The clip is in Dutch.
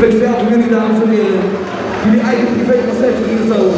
Weet je welkom jullie dames en heren. Jullie eigen privéconcert in zo.